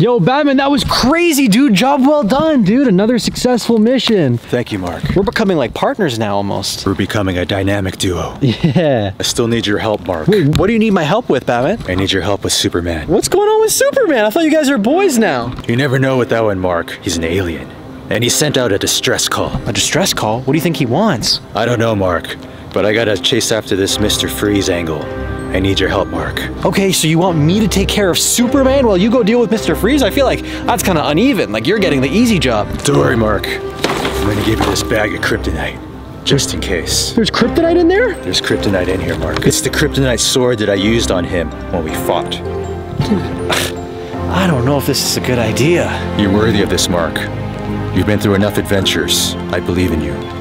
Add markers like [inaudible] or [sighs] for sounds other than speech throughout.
Yo, Batman, that was crazy, dude. Job well done, dude. Another successful mission. Thank you, Mark. We're becoming like partners now almost. We're becoming a dynamic duo. Yeah. I still need your help, Mark. Wait, what do you need my help with, Batman? I need your help with Superman. What's going on with Superman? I thought you guys are boys now. You never know with that one, Mark. He's an alien. And he sent out a distress call. A distress call? What do you think he wants? I don't know, Mark. But I gotta chase after this Mr. Freeze angle. I need your help, Mark. Okay, so you want me to take care of Superman while you go deal with Mr. Freeze? I feel like that's kind of uneven. Like you're getting the easy job. Don't worry, Mark. I'm gonna give you this bag of kryptonite. Just in case. There's kryptonite in there? There's kryptonite in here, Mark. It's the kryptonite sword that I used on him when we fought. I don't know if this is a good idea. You're worthy of this, Mark. You've been through enough adventures. I believe in you.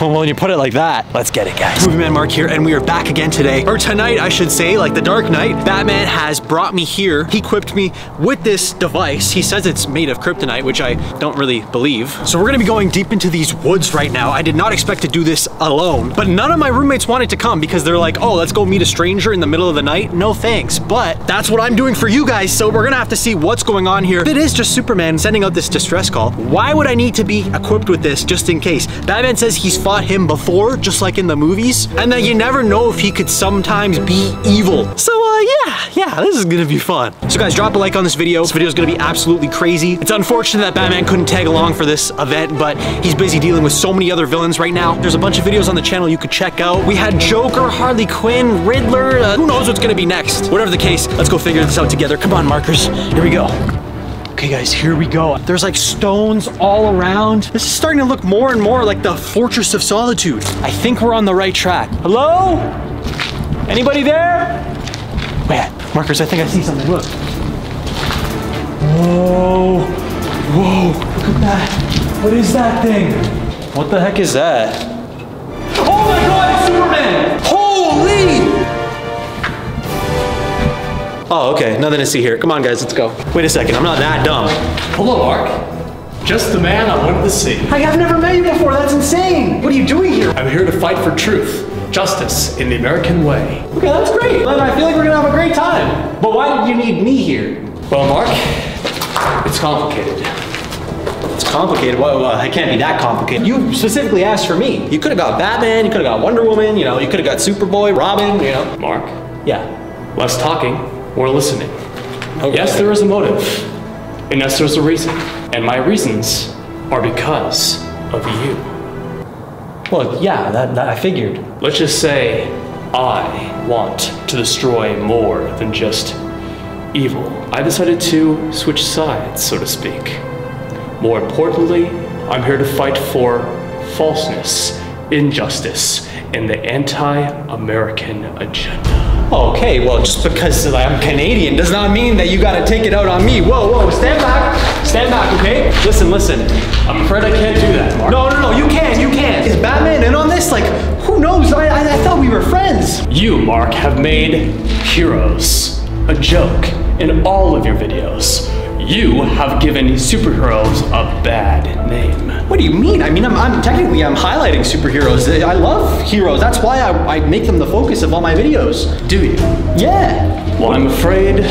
Well, when you put it like that, let's get it, guys. Movie Man Mark here, and we are back again today. Or tonight, I should say, like the Dark Knight. Batman has brought me here. He equipped me with this device. He says it's made of kryptonite, which I don't really believe. So we're gonna be going deep into these woods right now. I did not expect to do this alone, but none of my roommates wanted to come because they're like, oh, let's go meet a stranger in the middle of the night. No thanks, but that's what I'm doing for you guys, so we're gonna have to see what's going on here. If it is just Superman sending out this distress call, why would I need to be equipped with this just in case? Batman says he's fought him before, just like in the movies, and that you never know if he could sometimes be evil. So, uh, yeah, yeah, this is gonna be fun. So guys, drop a like on this video. This video is gonna be absolutely crazy. It's unfortunate that Batman couldn't tag along for this event, but he's busy dealing with so many other villains right now. There's a bunch of videos on the channel you could check out. We had Joker, Harley Quinn, Riddler, uh, who knows what's gonna be next. Whatever the case, let's go figure this out together. Come on, markers, here we go. Okay guys, here we go. There's like stones all around. This is starting to look more and more like the Fortress of Solitude. I think we're on the right track. Hello? Anybody there? Man, markers, I think I see something, look. Whoa, whoa, look at that. What is that thing? What the heck is that? Oh my god, it's Superman! Holy! Oh, okay, nothing to see here. Come on, guys, let's go. Wait a second, I'm not that dumb. Hello, Mark. Just the man I wanted to see. Hey, I've never met you before. That's insane. What are you doing here? I'm here to fight for truth, justice in the American way. Okay, that's great. Then I feel like we're gonna have a great time. But why did you need me here? Well, Mark, it's complicated. It's complicated. Well, uh, it can't be that complicated. You specifically asked for me. You could have got Batman. You could have got Wonder Woman. You know, you could have got Superboy, Robin. You know. Mark, Yeah. less talking, more listening. Okay. Yes, there is a motive, and yes, there's a reason. And my reasons are because of you. Well, yeah. That, that I figured. Let's just say I want to destroy more than just evil. I decided to switch sides, so to speak. More importantly, I'm here to fight for falseness, injustice, and the anti American agenda. Okay, well, just because I'm Canadian does not mean that you gotta take it out on me. Whoa, whoa, stand back. Stand back, okay? Listen, listen. I'm afraid I can't do that, Mark. No, no, no, you can, you can. Is Batman in on this? Like, who knows? I, I, I thought we were friends. You, Mark, have made heroes a joke in all of your videos. You have given superheroes a bad name. What do you mean? I mean, I'm, I'm technically I'm highlighting superheroes. I love heroes. That's why I, I make them the focus of all my videos. Do you? Yeah. Well, I'm afraid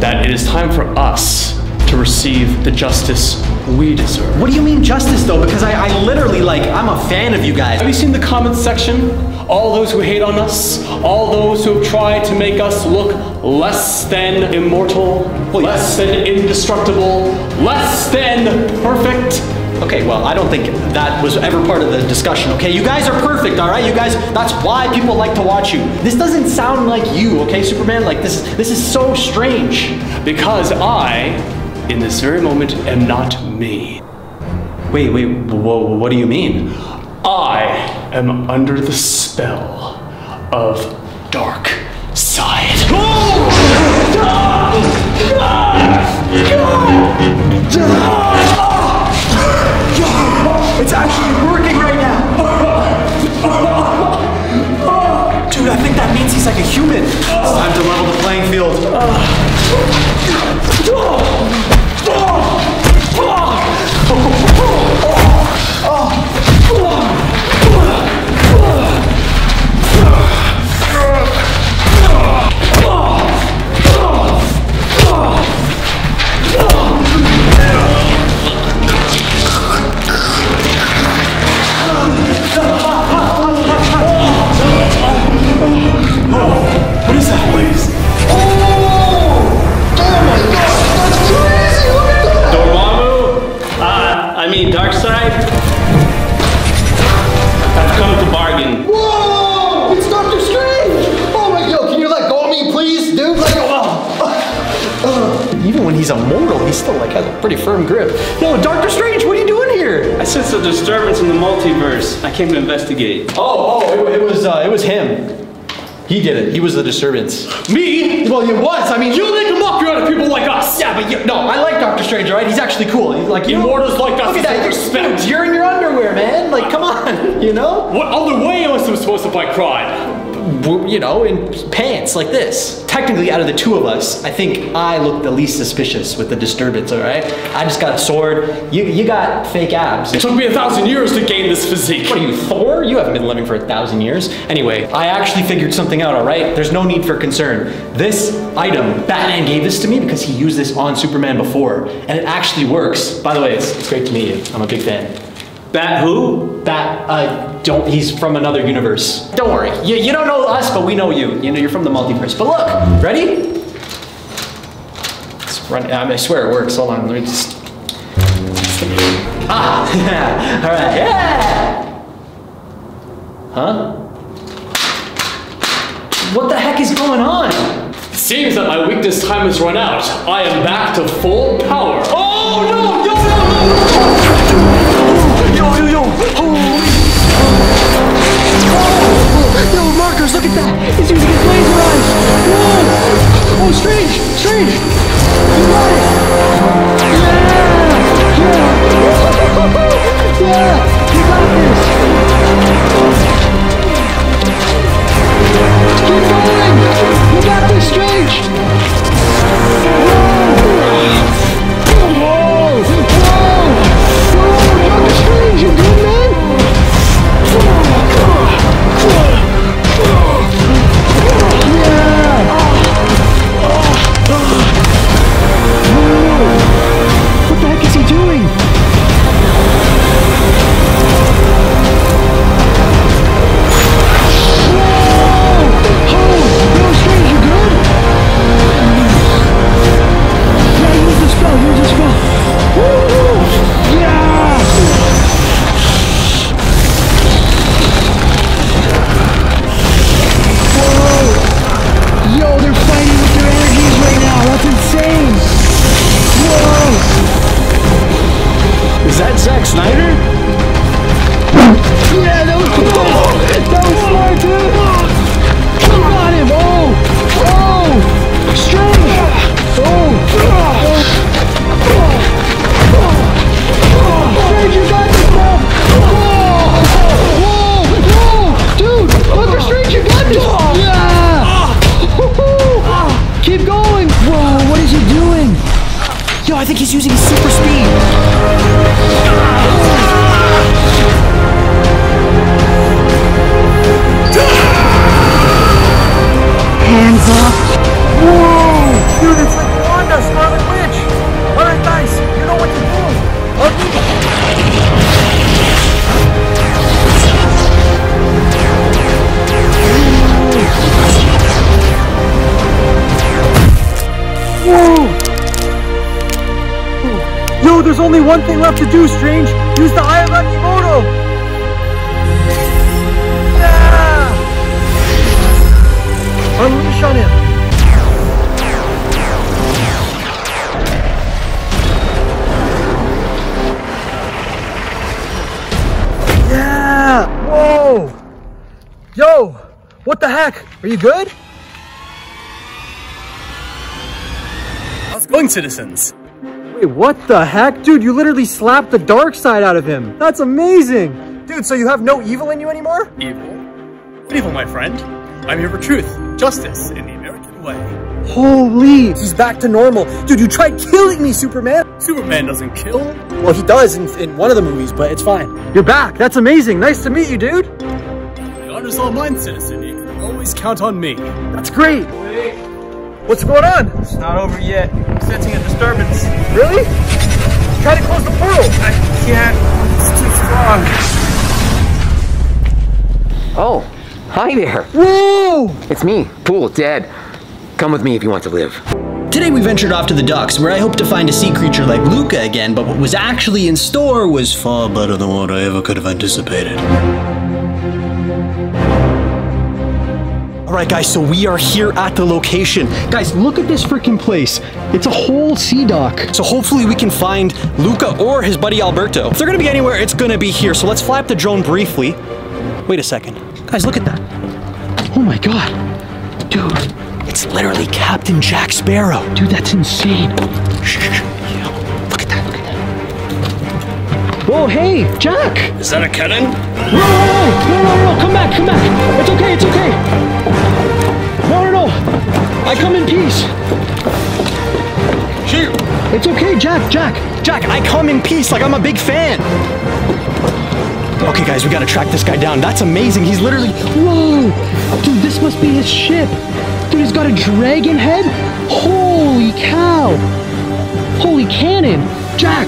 that it is time for us to receive the justice we deserve. What do you mean justice though? Because I, I literally like I'm a fan of you guys. Have you seen the comments section? All those who hate on us, all those who have tried to make us look less than immortal, less than indestructible, less than perfect. Okay, well, I don't think that was ever part of the discussion, okay? You guys are perfect, all right? You guys, that's why people like to watch you. This doesn't sound like you, okay, Superman? Like, this, this is so strange. Because I, in this very moment, am not me. Wait, wait, whoa, what do you mean? I am under the spell of dark side. [gasps] Ah! It's actually working right now. Dude, I think that means he's like a human. It's time to level the playing field. Oh. Still like has a pretty firm grip. No, Doctor Strange, what are you doing here? I sense a disturbance in the multiverse. I came to investigate. Oh, oh, it, it was uh, it was him. He did it. He was the disturbance. Me? Well, it was. I mean, You make a mockery out of people like us! Yeah, but you, no, I like Doctor Strange, right? He's actually cool. He's like you Immortals like us Look at that. You're, respect. dude, you're in your underwear, man. Like, come on, [laughs] you know? What other way am I supposed to fight crime? You know, in pants like this. Technically, out of the two of us, I think I look the least suspicious with the disturbance. All right, I just got a sword. You you got fake abs. It took me a thousand years to gain this physique. What are you, Thor? You haven't been living for a thousand years. Anyway, I actually figured something out, alright? There's no need for concern. This item, Batman gave this to me because he used this on Superman before, and it actually works. By the way, it's, it's great to meet you. I'm a big fan. Bat who? Bat, uh, don't, he's from another universe. Don't worry. You, you don't know us, but we know you. You know, you're from the multiverse. But look, ready? It's run, I, mean, I swear it works. Hold on, let me just. Ah! [laughs] Alright, yeah! Huh? What the heck is going on? Seems that my weakness time has run out. I am back to full power. Oh no! Yo, Oh, strange! Strange! You got it! Yeah! Yeah! Yeah! You got this! Keep going! You got this, Strange! To do, Strange! Use the Eye of Agamotto! Yeah! Unleash on him! Yeah! Whoa! Yo! What the heck? Are you good? How's going, citizens? Wait, what the heck? Dude, you literally slapped the Darkseid out of him. That's amazing. Dude, so you have no evil in you anymore? Evil? What evil, my friend? I'm here for truth, justice, in the American way. Holy. He's back to normal. Dude, you tried killing me, Superman! Superman doesn't kill. Well, he does in, in one of the movies, but it's fine. You're back. That's amazing. Nice to meet you, dude. The honor's all mine, citizen. You can always count on me. That's great. What's going on? It's not over yet. I'm sensing a disturbance. Really? Try to close the portal! I can't. It's too strong. Oh, hi there. Whoa! It's me, Pool, Dad. Come with me if you want to live. Today we ventured off to the docks where I hoped to find a sea creature like Luca again, but what was actually in store was far better than what I ever could have anticipated. Right, guys, so we are here at the location. Guys, look at this freaking place. It's a whole sea dock. So hopefully we can find Luca or his buddy Alberto. If they're gonna be anywhere, it's gonna be here. So let's fly up the drone briefly. Wait a second. Guys, look at that. Oh my god. Dude, it's literally Captain Jack Sparrow. Dude, that's insane. Shh, shh, shh. Look at that, look at that. Whoa, hey, Jack! Is that a cannon? No, no, no, no, no, no, come back, come back. It's okay, it's okay. I come in peace. Shoot! It's okay, Jack, Jack. Jack, I come in peace like I'm a big fan. Okay, guys, we gotta track this guy down. That's amazing. He's literally. Whoa! Dude, this must be his ship. Dude, he's got a dragon head? Holy cow! Holy cannon! Jack!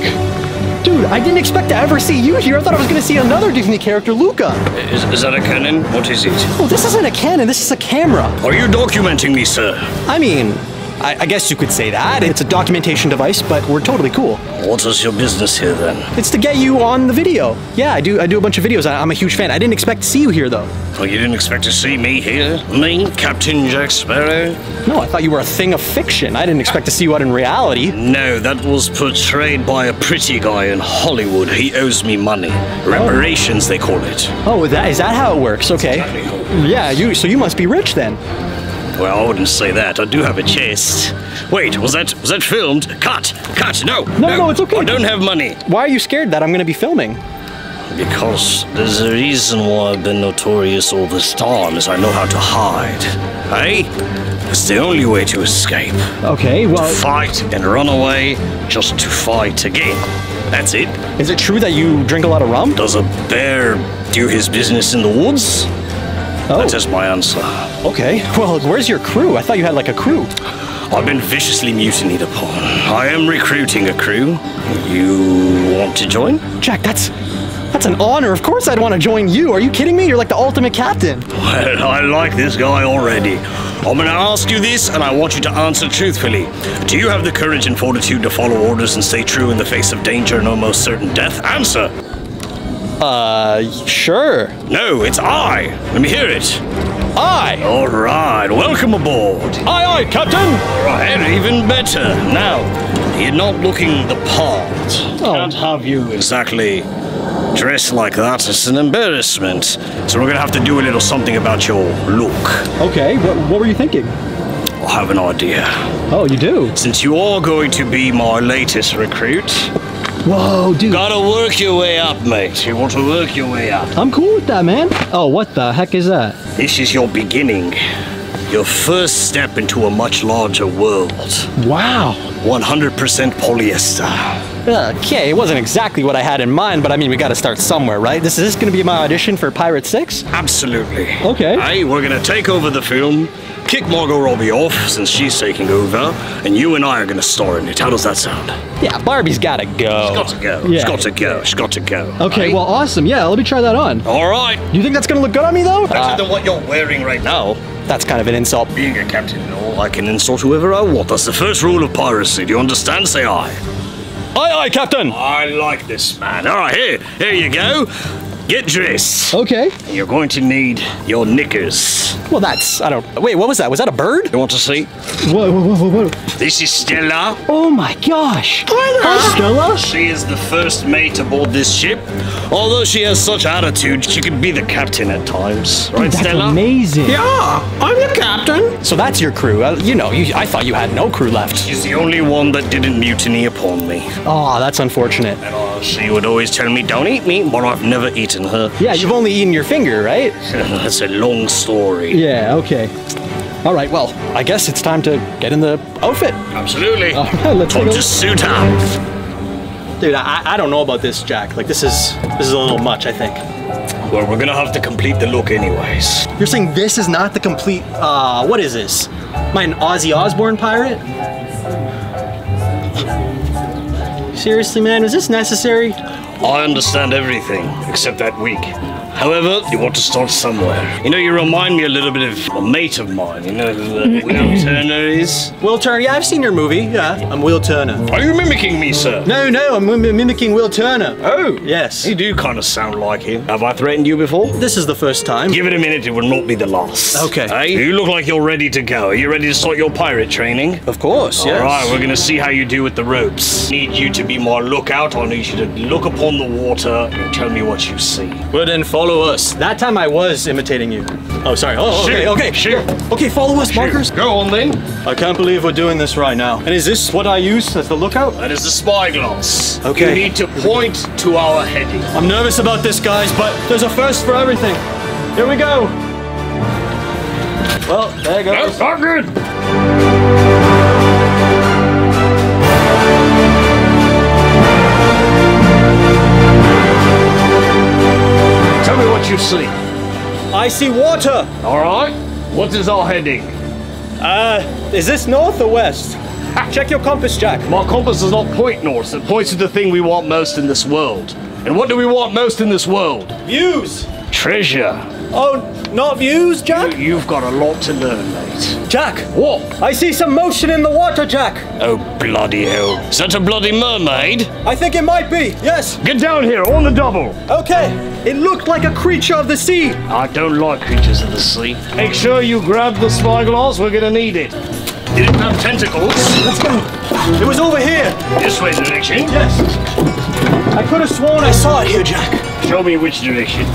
Dude, I didn't expect to ever see you here. I thought I was gonna see another Disney character, Luca. Is, is that a cannon? What is it? Oh, this isn't a cannon, this is a camera. Are you documenting me, sir? I mean, I, I guess you could say that. It's a documentation device, but we're totally cool. What is your business here then? It's to get you on the video. Yeah, I do. I do a bunch of videos. I, I'm a huge fan. I didn't expect to see you here, though. Oh, you didn't expect to see me here? Me, Captain Jack Sparrow? No, I thought you were a thing of fiction. I didn't expect to see you out in reality. No, that was portrayed by a pretty guy in Hollywood. He owes me money. Reparations, they call it. Oh, that is that how it works? Okay. Yeah, you. So you must be rich then. Well, I wouldn't say that. I do have a chest. Wait, was that was that filmed? Cut! Cut! No! No, no, it's okay. I don't have money. Why are you scared that I'm going to be filming? Because there's a reason why I've been notorious all this time is I know how to hide. Hey? It's the only way to escape. Okay. Well, Fight and run away just to fight again. That's it. is it true that you drink a lot of rum? Does a bear do his business in the woods? Oh. That is my answer. Okay. Well, where's your crew? I thought you had like a crew. I've been viciously mutinied upon. I am recruiting a crew. You want to join? Jack, that's that's an honor. Of course I'd want to join you. Are you kidding me? You're like the ultimate captain. Well, I like this guy already. I'm gonna ask you this, and I want you to answer truthfully. Do you have the courage and fortitude to follow orders and stay true in the face of danger and almost certain death? Answer. Uh, sure. No, it's I. Let me hear it. I. All right, welcome aboard. Aye, aye, Captain. All right, even better. Now, you're not looking the part. Can't have you exactly dressed like that. It's an embarrassment. So we're gonna have to do a little something about your look. Okay. What, what were you thinking? I have an idea. Oh, you do. Since you are going to be my latest recruit, Whoa, dude. gotta work your way up, mate. You want to work your way up. I'm cool with that, man. Oh, what the heck is that? This is your beginning. Your first step into a much larger world. Wow. 100% polyester. Okay, it wasn't exactly what I had in mind, but I mean, we got to start somewhere, right? This is this going to be my audition for Pirate Six? Absolutely. Okay. Hey, we're gonna take over the film, kick Margot Robbie off since she's taking over, and you and I are gonna star in it. How does that sound? Yeah, Barbie's got to go. She's got to go. Yeah. She's got to go. She's got to go. Okay, Hey? well, awesome. Yeah, let me try that on. All right. You think that's going to look good on me, though? Better Uh, than what you're wearing right now. That's kind of an insult. Being a captain and all, I can insult whoever I want. That's the first rule of piracy. Do you understand? Say aye. Aye, aye, Captain. I like this man. All right, here, here you go. Get dressed. Okay. You're going to need your knickers. Well, that's I don't. Wait, what was that? Was that a bird? You want to see? Whoa, whoa, whoa, whoa, whoa. This is Stella. Oh my gosh. Hi, Stella. She is the first mate aboard this ship. Although she has such attitude, she could be the captain at times. Right, That's Stella? amazing. Yeah, I'm the captain. So that's your crew. Uh, you know, you, I thought you had no crew left. She's the only one that didn't mutiny upon me. Oh, that's unfortunate. And uh, she would always tell me, don't eat me, but I've never eaten her. Yeah, you've only eaten your finger, right? [laughs] That's a long story. Yeah, okay. All right, well, I guess it's time to get in the outfit. Absolutely. All right, let's Time to suit up. Dude, I, I don't know about this, Jack. Like, this is this is a little much, I think. Well, we're gonna have to complete the look anyways. You're saying this is not the complete, uh, what is this? Am I an Ozzy Osbourne pirate? Seriously, man, is this necessary? I understand everything except that wig. However, you want to start somewhere. You know, you remind me a little bit of a mate of mine. You know who uh, Will Turner is? Will Turner, yeah, I've seen your movie. Yeah, I'm Will Turner. Are you mimicking me, sir? No, no, I'm mimicking Will Turner. Oh, Yes. You do kind of sound like him. Have I threatened you before? This is the first time. Give it a minute, it will not be the last. Okay. Hey, you look like you're ready to go. Are you ready to start your pirate training? Of course, yes. All right, we're gonna see how you do with the ropes. Need you to be my lookout. I need you to look upon the water and tell me what you see. Well, then follow us. That time I was imitating you. Oh, sorry. Oh, okay, Shoot, okay. shoot. Okay, follow us, markers. Go on then. I can't believe we're doing this right now. And is this what I use as the lookout? That is the spyglass. Okay. You need to point to our heading. I'm nervous about this, guys, but there's a first for everything. Here we go. Well, there goes. not good. What you see. I see water. All right. What is our heading? Uh, is this north or west? Check your compass, Jack. My compass does not point north. It points to the thing we want most in this world. And what do we want most in this world? Views. Treasure. Oh, not views, Jack? You've got a lot to learn, mate. Jack, What? I see some motion in the water, Jack. Oh, bloody hell. Is that a bloody mermaid? I think it might be. Yes. Get down here, on the double. Okay. It looked like a creature of the sea. I don't like creatures of the sea. Make sure you grab the spyglass, we're gonna need it. Did it have tentacles? Let's go. It was over here. This way direction. Yes. I could have sworn I saw it here, Jack. Show me which direction.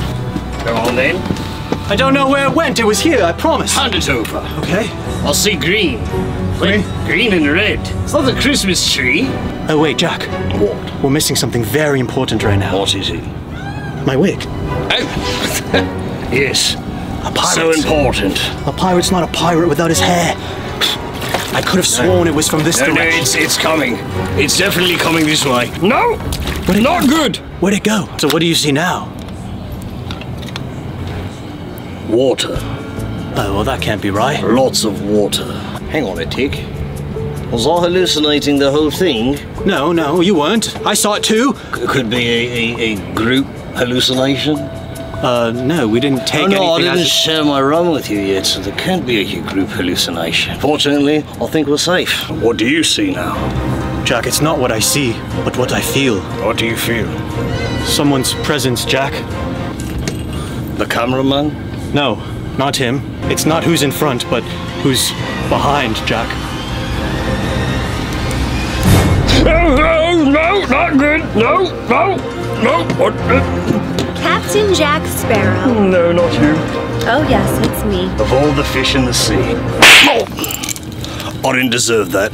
Go on then. I don't know where it went. It was here, I promise. Hand it over. Okay. I'll see green. Wait, green and red. It's not a Christmas tree. Oh, wait, Jack. What? We're missing something very important right now. What is it? My wig. Oh. [laughs] yes. A pirate. So important. A pirate's not a pirate without his hair. I could have sworn it was from this No, no, direction. it's it's coming. It's definitely coming this way. No, Where'd not go? good. Where'd it go? So what do you see now? Water. Oh, well, that can't be right. Lots of water. Hang on a tick. Was I hallucinating the whole thing? No, no, you weren't. I saw it too. C- could be a, a, a group hallucination. Uh, no, we didn't take oh no, I didn't share my room with you yet, so there can't be a group hallucination. Fortunately, I think we're safe. What do you see now? Jack, it's not what I see, but what I feel. What do you feel? Someone's presence, Jack. The cameraman? No, not him. It's not who's in front, but who's behind, Jack. No, no, no, not good. No, no, no. What? Captain Jack Sparrow. No, not you. Oh, yes, it's me. Of all the fish in the sea. I didn't deserve that.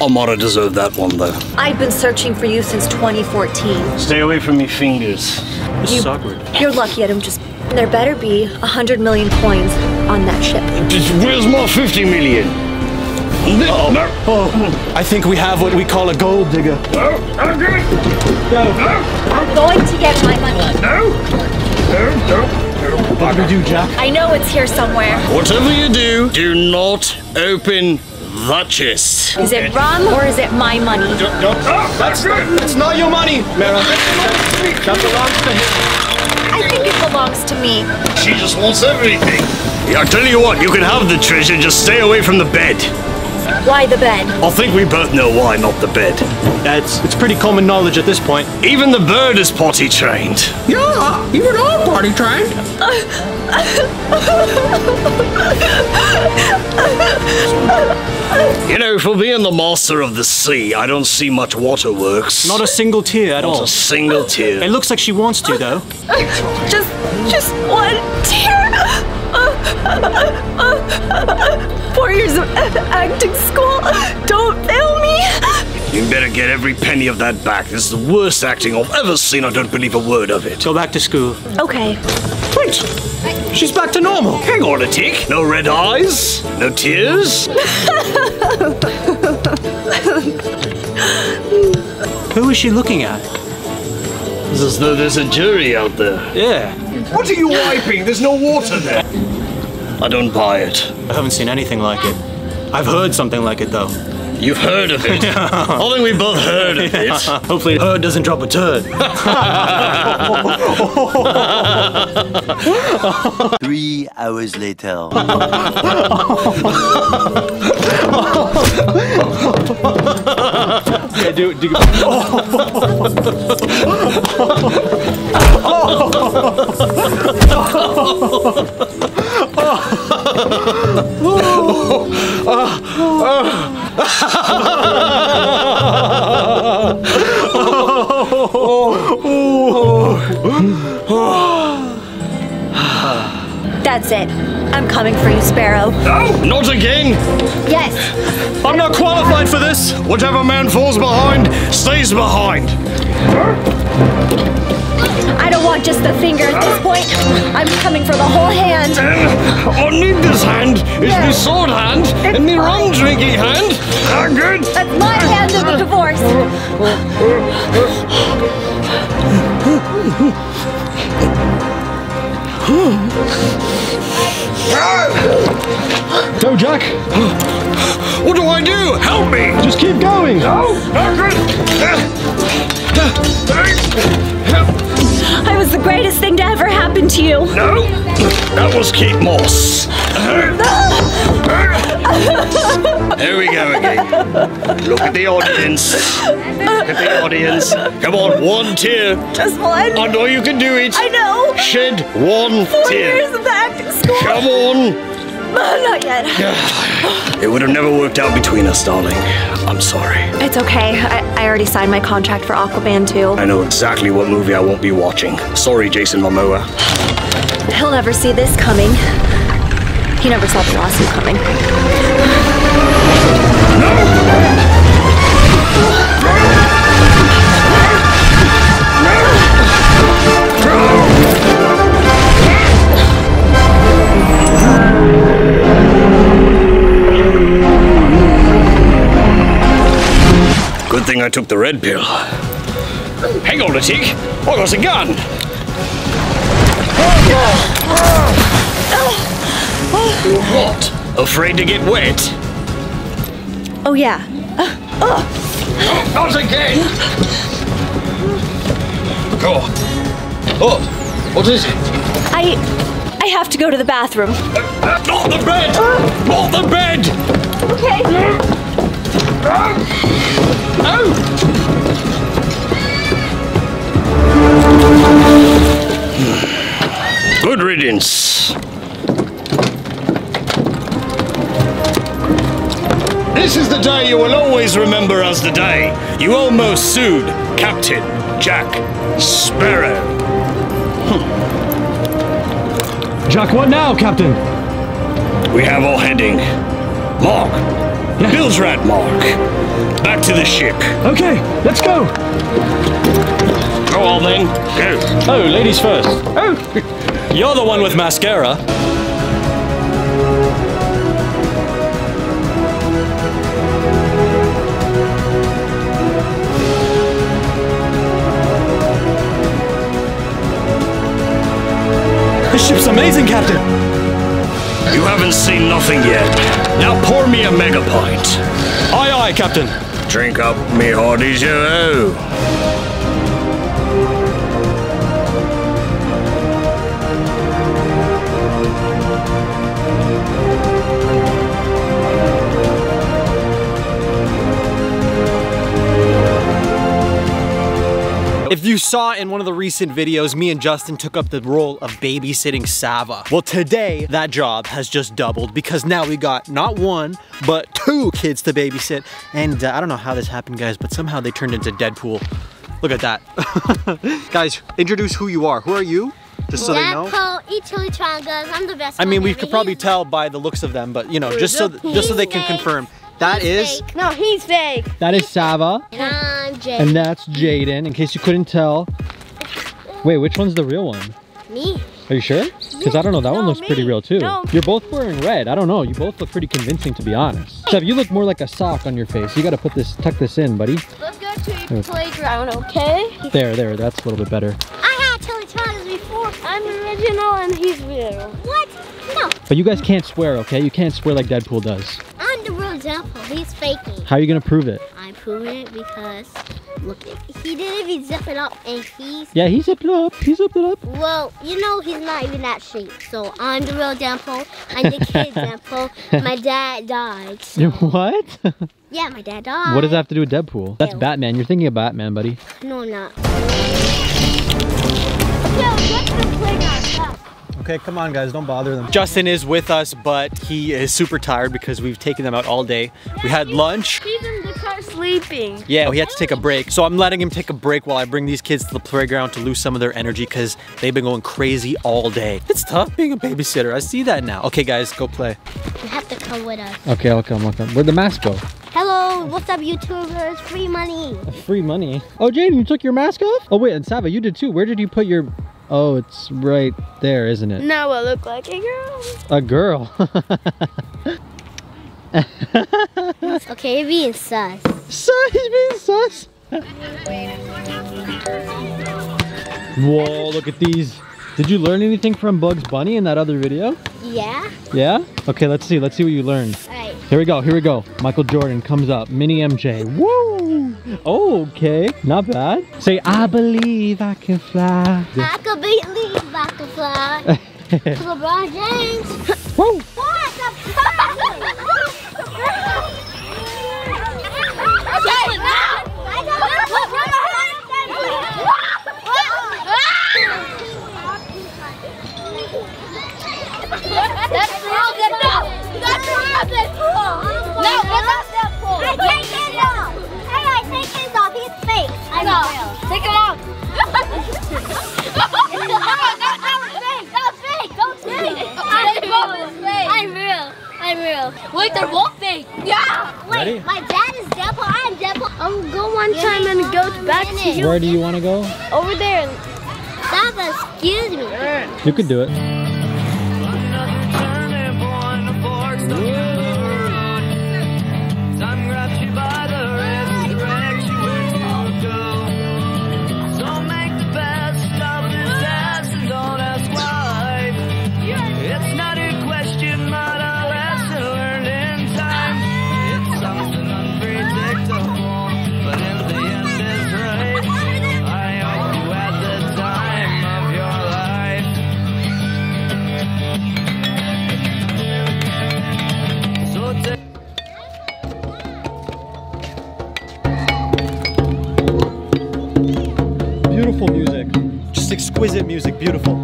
I might have deserved that one, though. I've been searching for you since 2014. Stay away from me fingers. This is awkward. You're lucky, Adam. Just there better be a hundred million coins on that ship. Where's my 50 million? No, no, Oh, I think we have what we call a gold digger. no, not good. I'm going to get my money. No, no, no, What do we do, Jack? I know it's here somewhere. Whatever you do, do not open that chest. Is it rum or is it my money? Don't, don't, oh, that's good. It's not your money, Mera. That belongs to him. I think it belongs to me. She just wants everything. Yeah, I tell you what, you can have the treasure, just stay away from the bed. Why the bed? I think we both know why, not the bed. Yeah, it's, it's pretty common knowledge at this point. Even the bird is potty trained. Yeah, even I'm party trained. You know, for being the master of the sea, I don't see much waterworks. Not a single tear at Not all. Not a single tear. It looks like she wants to, though. Just, just one tear. Four years of [laughs] acting school. Don't fail me. You better get every penny of that back. This is the worst acting I've ever seen. I don't believe a word of it. Go back to school. Okay. Wait, She's back to normal. hang on a tick. No red eyes? No tears? [laughs] Who is she looking at? It's as though there's a jury out there. Yeah. What are you wiping? There's no water there. I don't buy it. I haven't seen anything like it. I've heard something like it, though. You've heard of it. [laughs] I think we both heard of it. [laughs] Hopefully, Heard doesn't drop a turd. [laughs] Three hours later. yeah, do, do. That's it. I'm coming for you, Sparrow. No, not again. Yes. I'm not qualified for this. Whatever man falls behind, stays behind. I don't want just the finger at this point. I'm coming for the whole hand. I need this hand. It's my sword hand and my rum drinking hand. Ah, good. That's my hand of the divorce. Go, Jack. What do I do? Help me. Just keep going. No. Ah, good. I was the greatest thing to ever happen to you. No, that was Kate Moss. There we go again. Look at the audience. Look at the audience. Come on, one tear. Just one. I know you can do it. I know. Shed one Four tear. years of acting school. Come on. Not [sighs] yet. It would have never worked out between us, darling. I'm sorry. It's okay. I, I already signed my contract for Aquaman 2. I know exactly what movie I won't be watching. Sorry, Jason Momoa. He'll never see this coming. He never saw the lawsuit coming. Good thing I took the red pill. Hang on a tick. I got a gun. What? Afraid to get wet? Oh, yeah. Not again! Go on. Oh, what is it? I. I have to go to the bathroom. Not the bed! Not the bed! Okay. Oh! Good riddance. This is the day you will always remember as the day you almost sued Captain Jack Sparrow. Jack, what now, Captain? We have our heading. Mark. Bill's rat Mark. Back to the ship. Okay, let's go. Go on then. Go. Oh, ladies first. Oh, [laughs] you're the one with mascara. This ship's amazing, Captain. You haven't seen nothing yet. Now pour me a mega pint. Aye, aye, Captain. Drink up me hearties, yo. If you saw in one of the recent videos, me and Justin took up the role of babysitting Sava. Well, today that job has just doubled because now we got not one, but two kids to babysit. And uh, I don't know how this happened, guys, but somehow they turned into Deadpool. Look at that. [laughs] guys, introduce who you are. Who are you? Just so they know. Deadpool, eat chili triangles. I'm the best I mean, we could probably tell by the looks of them, but you know, just so just so they can confirm. That is No, he's fake. That is Sava. And I'm Jay. And that's Jaden, in case you couldn't tell. Wait, which one's the real one? Me. Are you sure? Because I don't know, that one No, looks pretty real too. No. You're both wearing red. I don't know. You both look pretty convincing to be honest. Sev, you look more like a sock on your face. You gotta put this, tuck this in, buddy. Let's go to your playground, okay? There, there, that's a little bit better. I had triangles before. I'm original and he's real. What? No, But you guys can't swear, okay? You can't swear like Deadpool does. I'm the example. He's faking. How are you gonna prove it? I'm proving it because look, he didn't even zip it up, and he's Yeah, he zipped it up. He zipped it up. well, you know, he's not even that shape. So I'm the real example. I'm the kid [laughs] example. My dad died. [laughs] so- What? [laughs] Yeah, my dad died. what does that have to do with Deadpool? That's Batman. You're thinking of Batman, buddy. No, I'm not. Yo, to the playground. Stop. Okay, come on guys, don't bother them. Justin is with us, but he is super tired because we've taken them out all day. We had lunch. He's in the car sleeping. Yeah, he had to take a break. So I'm letting him take a break while I bring these kids to the playground to lose some of their energy because they've been going crazy all day. It's tough being a babysitter. I see that now. Okay guys, go play. You have to come with us. Okay, I'll come. I'll come. Where'd the mask go? Hello, what's up, YouTubers? Free money. Free money. Oh, Jaden, you took your mask off? Oh, wait, and Sava, you did too. Where did you put your... Oh, it's right there, isn't it? Now I look like a girl. A girl. [laughs] okay, you're being sus. sus, he's being sus. Whoa, look at these. Did you learn anything from Bugs Bunny in that other video? Yeah? Yeah? Okay, let's see. Let's see what you learned. Alright. Here we go. Here we go. Michael Jordan comes up. Mini MJ. Woo! Okay. Not bad. Say, I believe I can fly. I can believe I can fly. LeBron James. [laughs] Woo! What [laughs] That's real good enough. No, but that's that cool. I take his off. Hey, I take his off. He's fake. I'm real. take him off. [laughs] no, that, that fake. That was fake. Don't say it. [laughs] They both fake. I'm real. I'm real. Wait, they're both fake. Yeah. Wait, Ready? my dad is Deadpool. I'm Deadpool. I'll go one time and go back to you. Where do you want to go? Over there. Stop, excuse me. You could do it. Exquisite music, beautiful.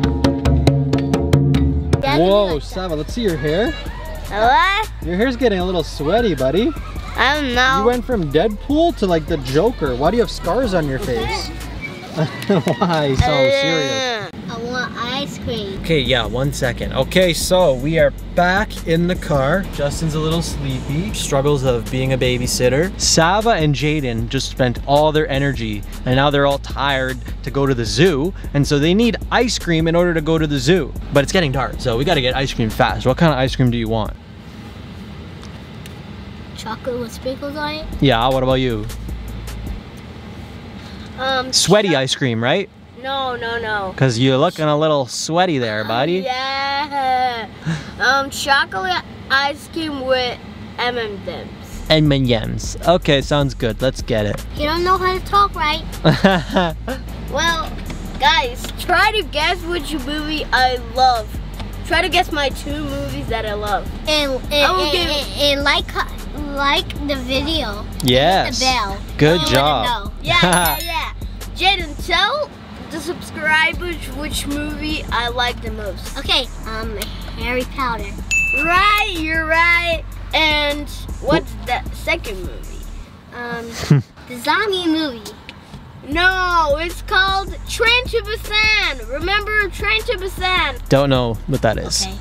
Whoa, Sava, let's see your hair. What? Your hair's getting a little sweaty, buddy. I don't know. You went from Deadpool to like the Joker. Why do you have scars on your face? [laughs] Why so uh, serious? Ice cream. Okay, yeah, one second. Okay, so we are back in the car. Justin's a little sleepy. Struggles of being a babysitter. Sava and Jaden just spent all their energy and now they're all tired to go to the zoo. And so they need ice cream in order to go to the zoo. But it's getting dark, so we gotta get ice cream fast. What kind of ice cream do you want? Chocolate with sprinkles on it. Yeah, what about you? Um. Sweaty ice cream, right? No, no, no. Because you're looking a little sweaty there, buddy. Yeah. [laughs] um, chocolate ice cream with M&M's. M&M's. Okay, sounds good. Let's get it. You don't know how to talk right. [laughs] Well, guys, try to guess which movie I love. Try to guess my two movies that I love. And and, I and, give- and- and like like the video. Yes. The bell. Good I job. know. Yeah, yeah, [laughs] yeah. Jaden, tell the subscribers which movie I like the most. Okay, um, Harry Potter. Right, you're right. And what's the second movie? Um, [laughs] the zombie movie. No, it's called Train to Busan. Remember Train to Busan? Don't know what that is. Okay.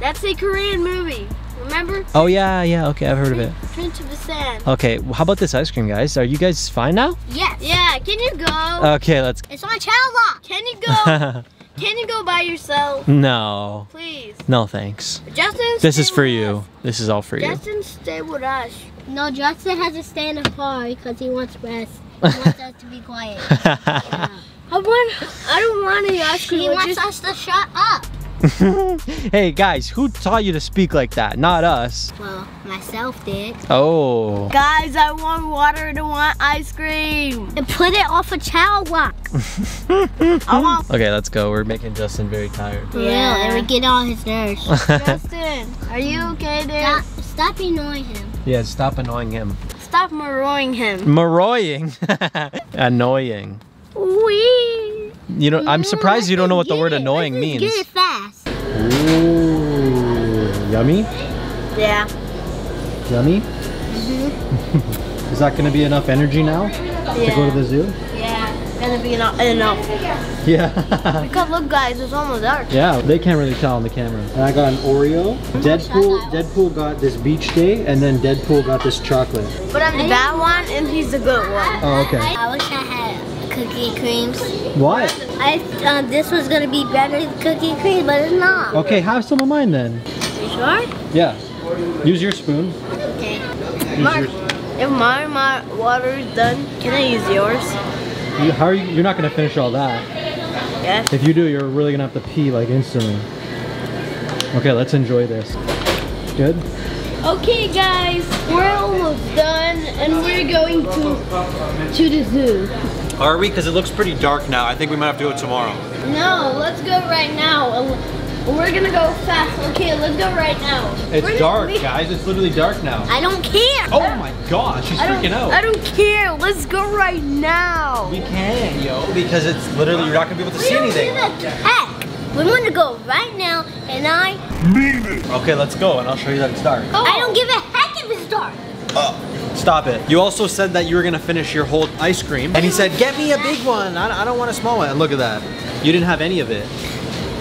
That's a Korean movie. Remember? Oh yeah, yeah, okay, I've heard of it. Train to Busan. Okay, well, how about this ice cream, guys? Are you guys fine now? Yes. Yeah, can you go? Okay, let's. It's on child lock. Can you go? [laughs] can you go by yourself? no. Please. No, thanks. Justin, This stay is for with you. This is all for you. Justin, stay with us. No, Justin has to stand apart because he wants rest. [laughs] He wants us to be quiet. [laughs] I want. I don't want any ice cream. He wants just- us to shut up. [laughs] hey guys, who taught you to speak like that? Not us. Well, myself did. Oh. Guys, I want water and I want ice cream. And put it off a child lock. [laughs] I want. Okay, let's go. We're making Justin very tired. Yeah, and we get on his nerves. Justin, are you okay, dude? Stop, stop annoying him. Yeah, stop annoying him. Stop marroying him. Maroying. [laughs] Annoying. Wee. You know, I'm surprised you don't know what the word annoying means. Get it fast. Ooh, yummy? Yeah. Yummy? Mm-hmm. [laughs] Is that gonna be enough energy now yeah. to go to the zoo? Yeah, gonna be enough. enough. Yeah. [laughs] Because look, guys, it's almost dark. yeah, they can't really tell on the camera. And I got an Oreo. Deadpool, Deadpool got this beach day, and then Deadpool got this chocolate. But I'm the bad one, and he's the good one. Oh, okay. I wish I had cookie creams. What? I uh, this was gonna be better than cookie cream, but it's not. Okay, have some of mine then. You sure? Yeah. Use your spoon. Okay. Use Mark, if my my water is done, can I use yours? You, how are you? You're not gonna finish all that. Yes. If you do, you're really gonna have to pee like instantly. Okay, let's enjoy this. Good. Okay, guys, we're almost done, and we're going to to the zoo. Are we? Because it looks pretty dark now. I think we might have to go tomorrow. No, let's go right now. We're gonna go fast. Okay, let's go right now. It's We're- dark, we- guys. It's literally dark now. I don't care. Oh my gosh, she's freaking out. I don't care. Let's go right now. We can, yo, because it's literally you're not gonna be able to see we anything. don't give a heck. We want to go right now, and I Okay, let's go, and I'll show you that it's dark. Oh. I don't give a heck if it's dark. Uh, Stop it. You also said that you were gonna finish your whole ice cream, and he said, "Get me a big one. I, I don't want a small one." And look at that. You didn't have any of it.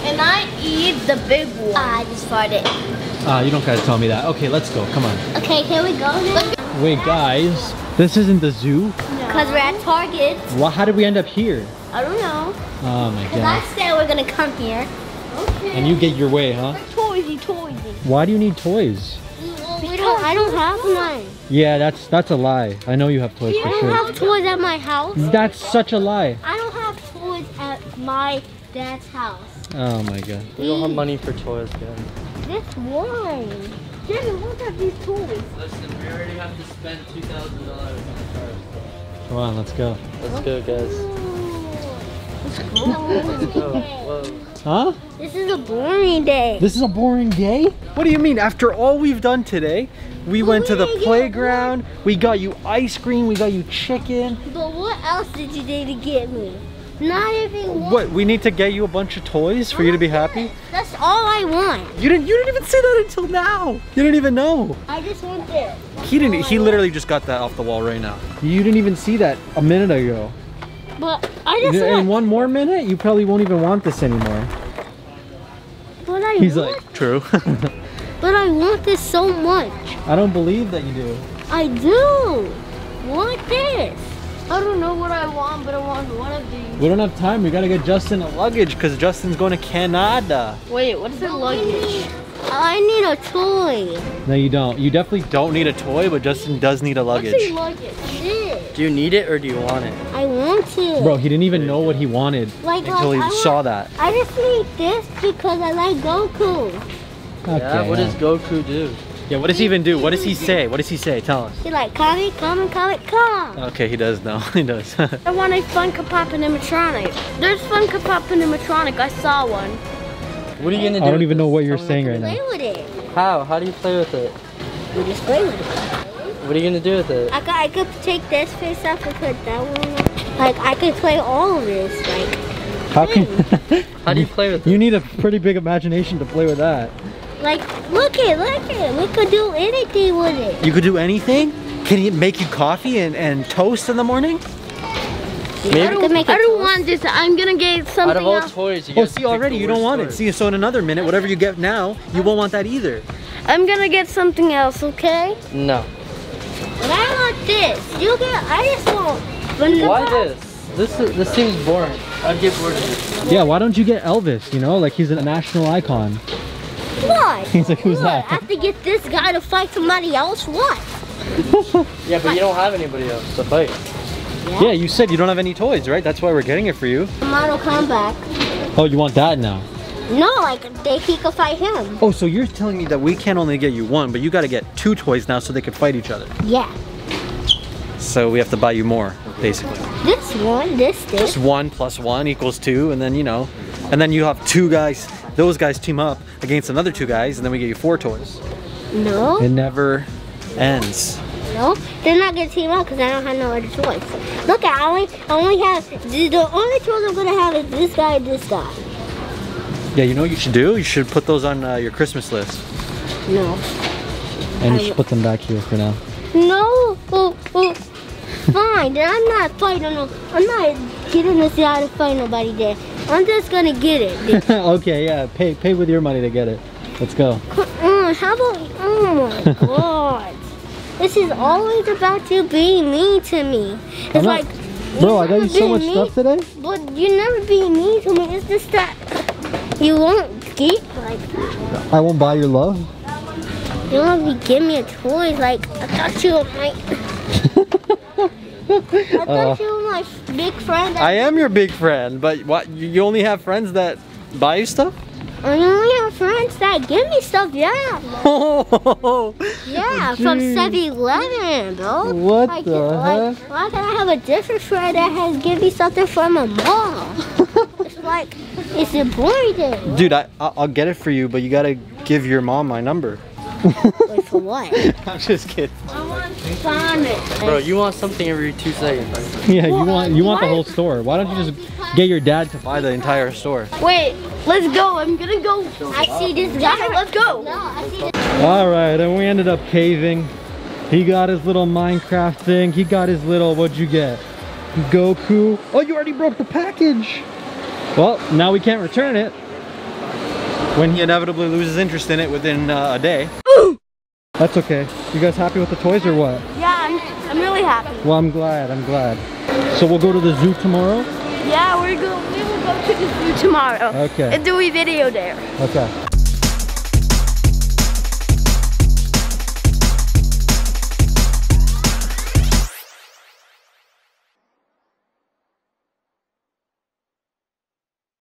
And I eat the big one. I just farted. Uh, you don't gotta tell me that. Okay, let's go. Come on. Okay, here we go now. Wait, guys. This isn't the zoo. Because we're at Target. Well, how did we end up here? I don't know. Oh my Because I god. said we're gonna come here. Okay. And you get your way, huh? Toysy, toysy. Why do you need toys? We don't. I don't have none. Yeah, that's that's a lie. I know you have toys I for don't sure. have toys at my house. That's such a lie. I don't have toys at my dad's house. Oh my god. We don't have money for toys, guys. This one. Jimmy, look at these toys. Listen, we already have to spend $2,000 on the cars. Come on, let's go. Let's go, guys. Let's go. Whoa. Huh? This is a boring day. This is a boring day? What do you mean? After all we've done today, we went to the playground, we got you ice cream, we got you chicken. But what else did you do to get me? Not even. What, we need to get you a bunch of toys for you to be happy? That's all I want. You didn't you didn't even say that until now. You didn't even know. I just want this. He didn't he literally just got that off the wall right now. You didn't even see that a minute ago. But I just In want. one more minute, you probably won't even want this anymore. But I He's want. like, true. [laughs] But I want this so much. I don't believe that you do. I do. Want this? I don't know what I want, but I want one of these. We don't have time. We gotta get Justin a luggage because Justin's going to Canada. Wait, what's the luggage? I need a toy. No, you don't. You definitely don't need a toy, but Justin does need a What's luggage. the luggage? This. Do you need it or do you want it? I want to. Bro, he didn't even know what he wanted Like, until like, he I want- saw that. I just need this because I like Goku. Yeah, what does Goku do? Yeah, what does he even do? What does he say? What does he say? Tell us. He like, come, come, come, come. Okay, he does know. [laughs] he does. [laughs] I want a Funko Pop animatronic. There's Funko Pop animatronic. I saw one. What are you gonna do? I don't even know what you're Tell saying right to now. Play with it. How? How do you play with it? We just play with it. What are you gonna do with it? I could, I could take this face off and put that one. on. Like I could play all of this. Like How can [laughs] How do you play with it? you need a pretty big imagination to play with that? like look it, look it. We could do anything with it. You could do anything? Can he make you coffee and, and toast in the morning? Maybe. I don't, I don't want this. I'm gonna get something Out of all else. toys, you Oh, see, already you don't worst want it. toy. See, so in another minute, whatever you get now, you won't want that either. I'm gonna get something else, okay? No. But I want this. You get. I just want. Why this? This is, this seems boring. I'd get bored of this. Yeah, why don't you get Elvis? You know, like he's a national icon. What? [laughs] He's like, who's What? I have to get this guy to fight somebody else? What? [laughs] Yeah, but you don't have anybody else to fight. Yeah, you said you don't have any toys, right? That's why we're getting it for you. Mortal Kombat. Oh, you want that now? No, like they he could fight him. Oh, so you're telling me that we can't only get you one, but you got to get two toys now so they can fight each other. Yeah. So we have to buy you more, basically. This one, this, this. Just one plus one equals two, and then you know, and then you have two guys. Those guys team up against another two guys, and then we get you four toys. No. It never ends. No, they're not gonna team up because I don't have no other choice. Look, I only, I only have the, the only choice I'm gonna have is this guy, and this guy. Yeah, you know what you should do? You should put those on uh, your Christmas list. No. And you should put them back here for now. No. Oh, oh. Fine. Then I'm not fighting. No, I'm not getting this out to fight nobody. There. I'm just gonna [laughs] get it. okay, yeah. Pay pay with your money to get it. Let's go. Mm, how about? Oh my [laughs] god. This is always about you being mean to me. It's I'm not- like. Bro, I got never you so much being stuff today. But you never be mean to me. It's just that you won't get like I won't buy your love. you won't be giving me a toy. Like I thought you were my. I [laughs] thought Uh, you were my big friend. I am your big friend, but what? You you only have friends that buy you stuff? I only have friends that give me stuff. Yeah. Oh, [laughs] Yeah, from 7-Eleven, bro. What Like, the like, heck? Why can I have a different friend that has give me something from a mall? [laughs] it's like, it's important. Dude, I I- I'll get it for you, but you gotta give your mom my number. Wait, for what? [laughs] I'm just kidding. I want Sonic. Bro, you want something every two seconds. right? Yeah, you want you want the whole store. Why don't you just get your dad to buy Buy the entire store. Wait, let's go. I'm gonna go. I see this guy. Let's go. No, I see this. All right, and we ended up caving. He got his little Minecraft thing. He got his little, what'd you get? Goku. Oh, you already broke the package. Well, now we can't return it. When he inevitably loses interest in it within uh, a day. Ooh! [gasps] That's okay. You guys happy with the toys or what? Yeah, I'm, I'm really happy. Well, I'm glad, I'm glad. So we'll go to the zoo tomorrow? Yeah, we're go. We will go to the zoo tomorrow. Okay. And do a video there. Okay.